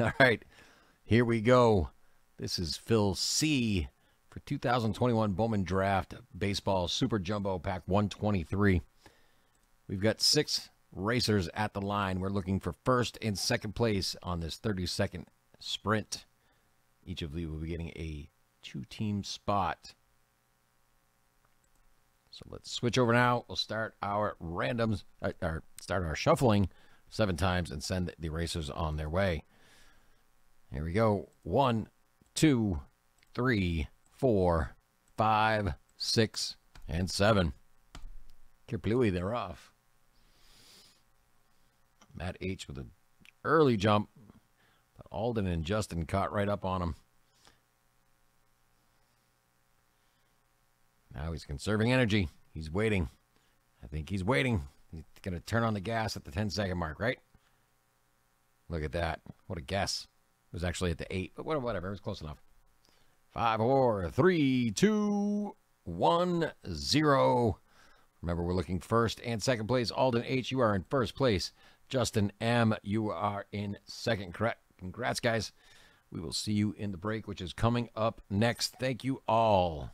All right, here we go. This is Fill C for 2021 Bowman Draft Baseball Super Jumbo Pack 123. We've got six racers at the line. We're looking for first and second place on this 30 second sprint. Each of you will be getting a two team spot. So let's switch over now. We'll start our randoms, uh, or start our shuffling seven times and send the racers on their way. Here we go. One, two, three, four, five, six, and seven. Kerplui, they're off. Matt H with an early jump. But Alden and Justin caught right up on him. Now he's conserving energy. He's waiting. I think he's waiting. He's going to turn on the gas at the 10 second mark, right? Look at that. What a guess. It was actually at the 8, but whatever. It was close enough. Five, four, three, two, one, zero. Remember, we're looking first and second place. Alden H, you are in first place. Justin M, you are in second. Congrats, guys. We will see you in the break, which is coming up next. Thank you all.